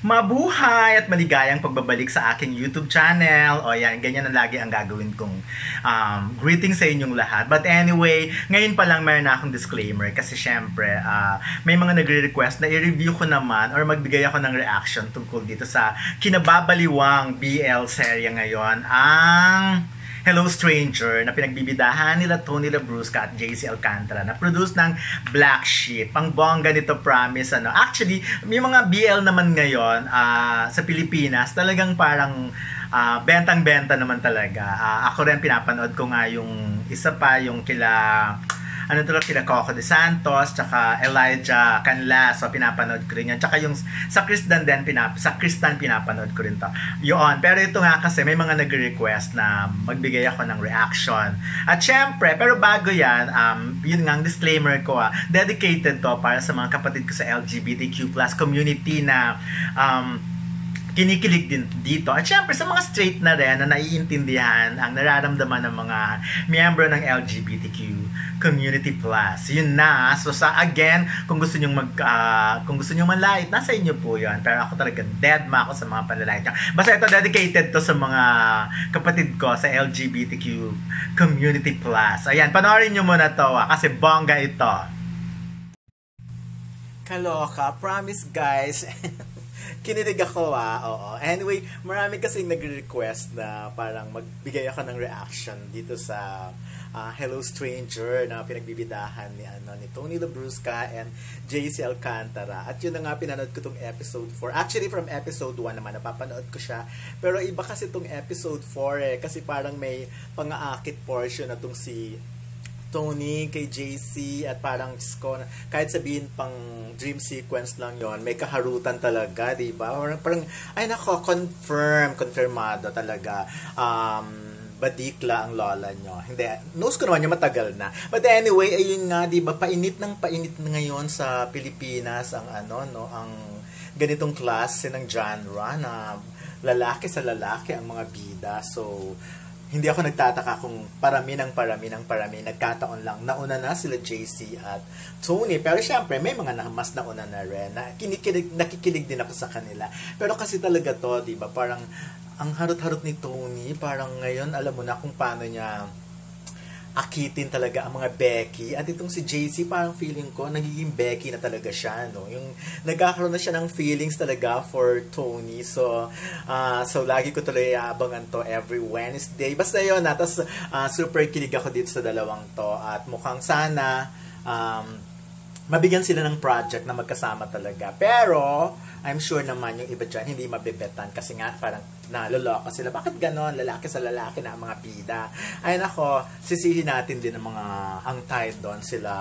Mabuhay at maligayang pagbabalik sa aking YouTube channel. O yan, ganyan na lagi ang gagawin kong um, greeting sa inyong lahat. But anyway, ngayon pa lang meron akong disclaimer kasi syempre uh, may mga nagre-request na i-review ko naman or magbigay ako ng reaction tungkol dito sa kinababaliwang BL serye ngayon. Ang Hello Stranger na pinagbibidahan nila Tony Labrusca at JC Alcantara na produce ng Black Sheep. Ang bongga nito promise ano. Actually, may mga BL naman ngayon uh, sa Pilipinas talagang parang uh, bentang-benta naman talaga. Uh, ako rin pinapanood ko nga yung isa pa yung kila ano to kila Coco de Santos, tsaka Elijah Canla, so pinapanood ko rin yan. Tsaka yung sa Kristan din, pinap sa Kristan pinapanood ko rin to. Yun, pero ito nga kasi may mga nag-request na magbigay ako ng reaction. At syempre, pero bago yan, um, yun nga, disclaimer ko, ah, dedicated to para sa mga kapatid ko sa LGBTQ plus community na um, kinikilig din dito. At syempre sa mga straight na rin na naiintindihan ang nararamdaman ng mga miyembro ng LGBTQ community plus. Yun na. So sa again, kung gusto niyo mag uh, kung gusto niyo manlait, nasa inyo po 'yon. Pero ako talaga dead ma ako sa mga panlalait. Basta ito dedicated to sa mga kapatid ko sa LGBTQ community plus. Ayan, panoorin niyo muna to ah, kasi bongga ito. Kaloka, promise guys. kinilig ako ah. Oo. Anyway, marami kasi nagre-request na parang magbigay ako ng reaction dito sa uh, Hello Stranger na pinagbibidahan ni ano ni Tony Labrusca and JC Alcantara. At yun na nga pinanood ko tong episode 4. Actually from episode 1 naman napapanood ko siya. Pero iba kasi tong episode 4 eh kasi parang may pang-aakit portion na tong si Tony, kay JC, at parang ko, kahit sabihin pang dream sequence lang yon may kaharutan talaga, di ba? Parang, parang, ay nako, confirm, confirmado talaga. Um, badikla ang lola nyo. Hindi, knows ko naman yung matagal na. But anyway, ayun nga, di ba, painit ng painit ngayon sa Pilipinas ang ano, no, ang ganitong klase ng genre na lalaki sa lalaki ang mga bida. So, hindi ako nagtataka kung parami ng parami ng parami. Nagkataon lang. Nauna na sila JC at Tony. Pero syempre, may mga na, mas nauna na rin. Na, kinikilig, nakikinig din ako sa kanila. Pero kasi talaga to, di ba? Parang ang harot-harot ni Tony, parang ngayon, alam mo na kung paano niya akitin talaga ang mga Becky. At itong si JC, parang feeling ko, nagiging Becky na talaga siya, no? Yung nagkakaroon na siya ng feelings talaga for Tony. So, uh, so lagi ko tuloy abangan to every Wednesday. Basta yun, na. Uh, super kilig ako dito sa dalawang to. At mukhang sana, um, mabigyan sila ng project na magkasama talaga. Pero, I'm sure naman yung iba dyan hindi mabibetan kasi nga parang naloloko sila. Bakit ganon? Lalaki sa lalaki na mga pida. Ay nako, sisihin natin din ang mga ang tide doon sila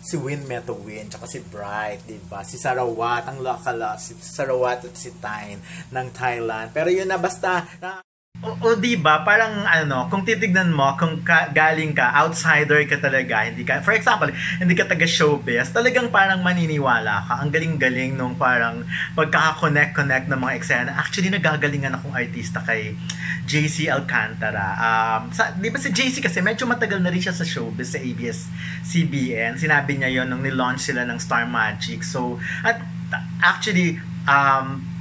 si Win Meto Win tsaka si Bright, di ba? Si Sarawat, ang local si Sarawat at si Tyne ng Thailand. Pero yun na basta na o, o di ba parang ano, kung titignan mo kung ka, galing ka outsider ka talaga, hindi ka for example, hindi ka taga showbiz, talagang parang maniniwala ka. Ang galing-galing nung parang pagkaka-connect-connect ng mga eksena. Actually nagagalingan akong artista kay JC Alcantara. Um, sa, di ba si JC kasi medyo matagal na rin siya sa showbiz sa ABS-CBN. Sinabi niya yon nung ni-launch sila ng Star Magic. So, at actually um,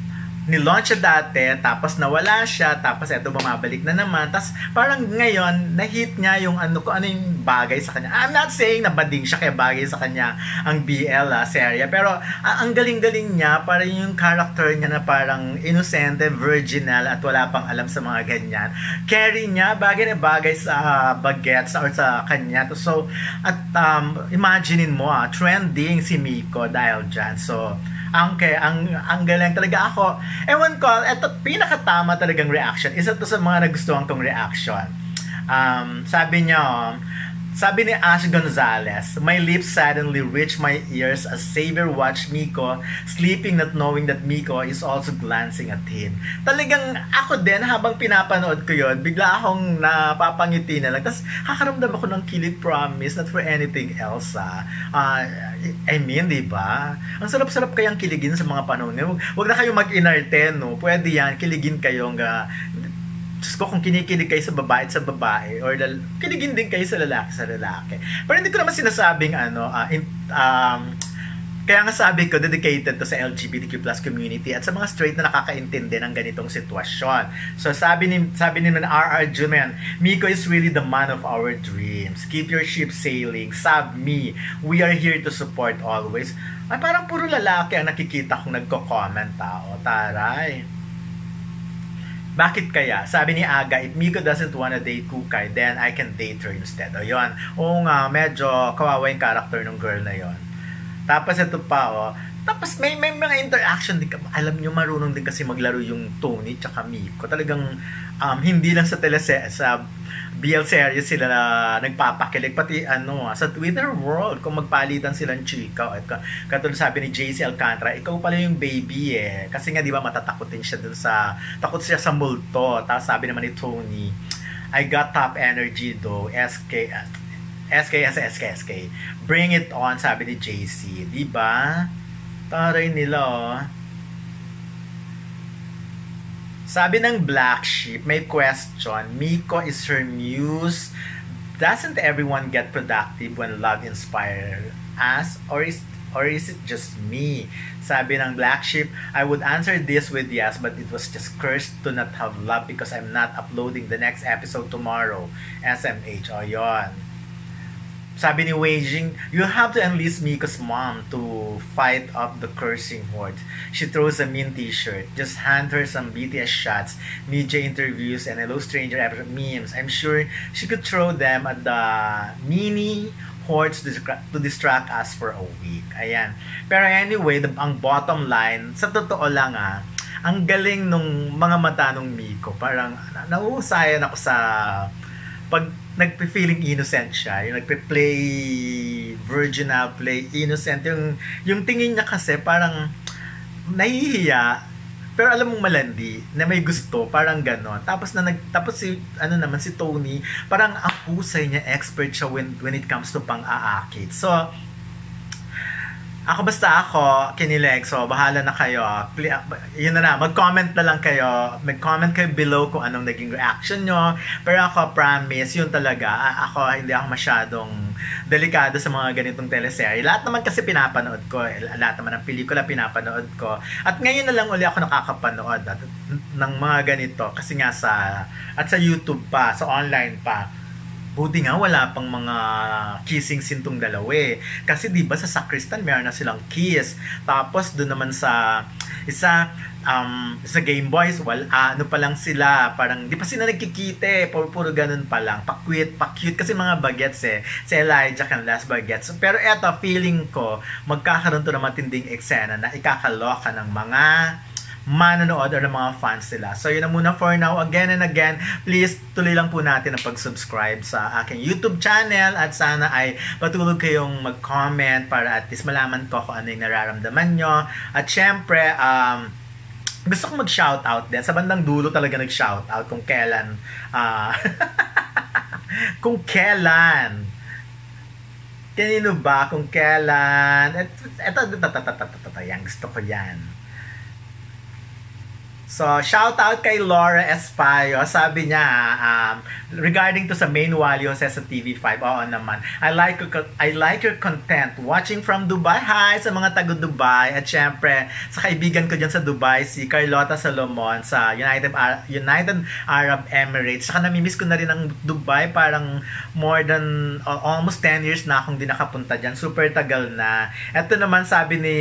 nilaunch siya dati, tapos nawala siya, tapos eto bumabalik na naman. Tapos parang ngayon, na-hit niya yung ano ko, ano yung bagay sa kanya. I'm not saying na bading siya kaya bagay sa kanya ang BL ah, serya. Pero ah, ang galing-galing niya, parang yung character niya na parang innocente, virginal, at wala pang alam sa mga ganyan. Carry niya, bagay na bagay sa uh, bagets or sa kanya. So, at um, imaginein mo, ah, trending si Miko dahil dyan. So, ang kay ang ang galing talaga ako. Ewan ko, eto pinakatama talagang reaction. Isa to sa mga nagustuhan kong reaction. Um, sabi niya, sabi ni Ash Gonzalez, My lips suddenly reach my ears as Xavier watched Miko sleeping not knowing that Miko is also glancing at him. Talagang ako din, habang pinapanood ko yon bigla akong napapangiti na lang. Tapos kakaramdam ako ng kilig promise, not for anything else. Ah. Uh, I mean, di ba? Ang sarap-sarap kayang kiligin sa mga panahon. Huwag na kayo mag-inarte, no? Pwede yan, kiligin kayo nga Diyos ko, kung kinikilig kayo sa babae sa babae, or lal- kiligin din kayo sa lalaki sa lalaki. Pero hindi ko naman sinasabing, ano, uh, in, um, Kaya nga sabi ko, dedicated to sa LGBTQ plus community at sa mga straight na nakakaintindi ng ganitong sitwasyon. So sabi ni sabi ni RR Jumen, Miko is really the man of our dreams. Keep your ship sailing. Sab me. We are here to support always. Ay, parang puro lalaki ang nakikita kong nagko-comment tao. Taray. Bakit kaya? Sabi ni Aga, if Miko doesn't wanna date Kukay, then I can date her instead. O yun. Oo nga, medyo kawawa yung character ng girl na yon tapos ito pa, oh. Tapos may, may mga interaction din. Alam nyo, marunong din kasi maglaro yung Tony tsaka Miko. Talagang um, hindi lang sa telese, sa BL series sila na nagpapakilig. Pati ano, sa Twitter world, kung magpalitan silang chika. At katulad sabi ni JC Alcantara, ikaw pala yung baby eh. Kasi nga di ba matatakotin siya dun sa, takot siya sa multo. Tapos sabi naman ni Tony, I got top energy though. SK, SK, SK, SK. Bring it on, sabi ni JC. Di ba? Taray nila, oh. Sabi ng Black Sheep, may question. Miko is her muse. Doesn't everyone get productive when love inspires us? Or is or is it just me? Sabi ng Black Sheep, I would answer this with yes, but it was just cursed to not have love because I'm not uploading the next episode tomorrow. SMH, o oh, yon sabi ni Wei Jing, you have to enlist Miko's mom to fight up the cursing horde. She throws a mean t-shirt. Just hand her some BTS shots, media interviews, and Hello Stranger memes. I'm sure she could throw them at the mini hordes to, to distract us for a week. Ayan. Pero anyway, the, ang bottom line, sa totoo lang ah, ang galing nung mga mata nung Miko. Parang nauusayan ako sa pag nagpe-feeling innocent siya, yung nagpe-play virginal, play innocent, yung, yung tingin niya kasi parang nahihiya, pero alam mong malandi na may gusto, parang ganon. Tapos na nag tapos si ano naman si Tony, parang ang husay niya, expert siya when when it comes to pang-aakit. So ako basta ako, kinileg, so bahala na kayo. Yun na na, mag-comment na lang kayo. Mag-comment kayo below kung anong naging reaction nyo. Pero ako, promise, yun talaga. Ako, hindi ako masyadong delikado sa mga ganitong teleserye. Lahat naman kasi pinapanood ko. Eh. Lahat naman ng pelikula pinapanood ko. At ngayon na lang uli ako nakakapanood at, ng mga ganito. Kasi nga sa, at sa YouTube pa, sa online pa Buti nga wala pang mga kissing scene tong dalawa eh. Kasi 'di ba sa sacristan meron na silang kiss. Tapos doon naman sa isa um, sa Game Boys, well, uh, ano pa lang sila, parang, di pa sila nagkikite, puro, puro ganun pa lang, pa-cute, pa-cute, kasi mga bagets eh, si Elijah kan last bagets. Pero eto, feeling ko, magkakaroon to ng matinding eksena na ikakaloka ng mga manonood or ng mga fans nila. So yun na muna for now. Again and again, please tuloy lang po natin ang pag-subscribe sa aking YouTube channel at sana ay patuloy kayong mag-comment para at least malaman ko kung ano yung nararamdaman nyo. At syempre, um, gusto kong mag-shoutout din. Sa bandang dulo talaga nag-shoutout kung kailan uh, kung kailan kanino ba kung kailan eto, eto, eto, eto, eto, eto, eto, yan, gusto ko yan So, shout out kay Laura Espayo. Sabi niya, um, regarding to sa main value sa TV5, oo naman. I like I like your content. Watching from Dubai. Hi sa mga taga Dubai. At syempre, sa kaibigan ko dyan sa Dubai, si Carlota Solomon sa United, Ar- United Arab Emirates. Saka namimiss ko na rin ang Dubai. Parang more than uh, almost 10 years na akong di nakapunta dyan. Super tagal na. Ito naman sabi ni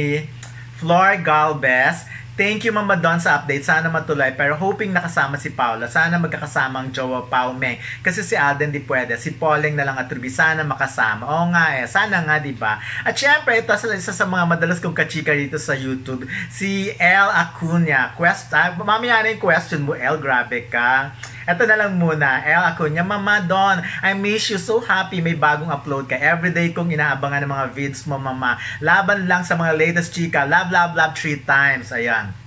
Flor Galvez, Thank you Mama Don sa update. Sana matuloy. Pero hoping nakasama si Paula. Sana magkakasama ang jowa Pao Meng. Kasi si Alden di pwede. Si Pauling na lang at Ruby. Sana makasama. Oo nga eh. Sana nga, di ba? At syempre, ito sa isa sa mga madalas kong kachika dito sa YouTube. Si El Acuna. Quest, ah, mamaya na yung question mo, El. Grabe ka. Ito na lang muna. El Acuna, Mama Don, I miss you. So happy may bagong upload ka. Everyday kong inaabangan ng mga vids mo, Mama. Laban lang sa mga latest chika. Love, love, love three times. Ayan.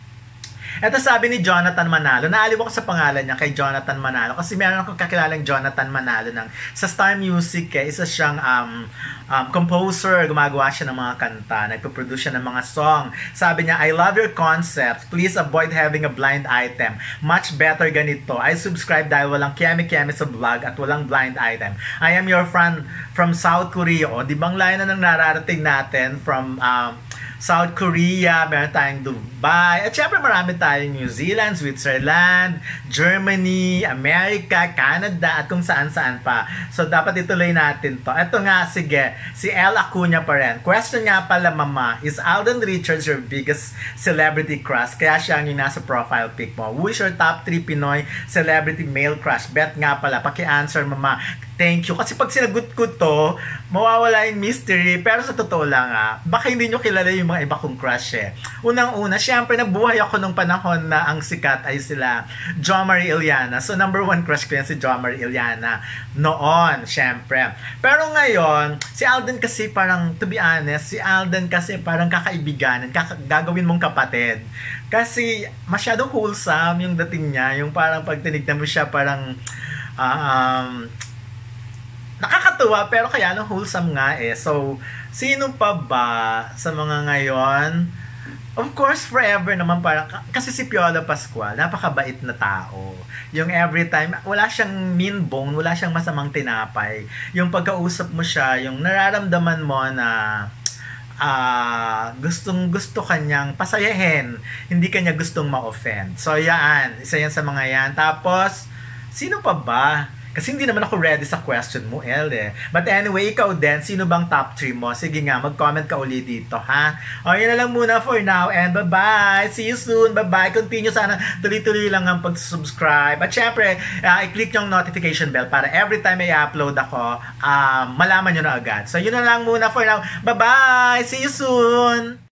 Ito sabi ni Jonathan Manalo. Naaliw ako sa pangalan niya kay Jonathan Manalo kasi meron akong kakilalang Jonathan Manalo ng sa Star Music eh. Isa siyang um, um, composer, gumagawa siya ng mga kanta, nagpo-produce siya ng mga song. Sabi niya, I love your concept. Please avoid having a blind item. Much better ganito. I subscribe dahil walang kemi-kemi sa vlog at walang blind item. I am your friend from South Korea. O, di bang layo na nang nararating natin from um, South Korea, meron tayong Dubai, at syempre marami tayong New Zealand, Switzerland, Germany, America, Canada, at kung saan-saan pa. So, dapat ituloy natin to. Ito nga, sige, si El Acuna pa rin. Question nga pala, mama, is Alden Richards your biggest celebrity crush? Kaya siya yung nasa profile pic mo. Who is your top 3 Pinoy celebrity male crush? Bet nga pala, paki-answer, mama. Thank you. Kasi pag sinagot ko to, mawawala yung mystery. Pero sa totoo lang ah, baka hindi nyo kilala yung mga iba kong crush eh. Unang-una, syempre nabuhay ako nung panahon na ang sikat ay sila Jo Marie Iliana. So number one crush ko yan si Jo Marie Iliana. Noon, syempre. Pero ngayon, si Alden kasi parang, to be honest, si Alden kasi parang kakaibiganan, kaka- gagawin mong kapatid. Kasi masyadong wholesome yung dating niya. Yung parang pag tinignan mo siya parang um, nakakatuwa pero kaya no wholesome nga eh. So, sino pa ba sa mga ngayon? Of course, forever naman parang, kasi si Piolo Pascual, napakabait na tao. Yung every time, wala siyang mean bone, wala siyang masamang tinapay. Yung pagkausap mo siya, yung nararamdaman mo na ah gustong gusto kanyang pasayahin, hindi kanya gustong ma-offend. So, yan. Isa yan sa mga yan. Tapos, sino pa ba? Kasi hindi naman ako ready sa question mo, El eh. But anyway, ikaw din, sino bang top 3 mo? Sige nga, mag-comment ka uli dito, ha? O, yun na lang muna for now, and bye-bye! See you soon! Bye-bye! Continue sana, tuloy-tuloy lang ang pag-subscribe. At syempre, uh, i-click yung notification bell para every time may upload ako, uh, malaman nyo na agad. So, yun na lang muna for now. Bye-bye! See you soon!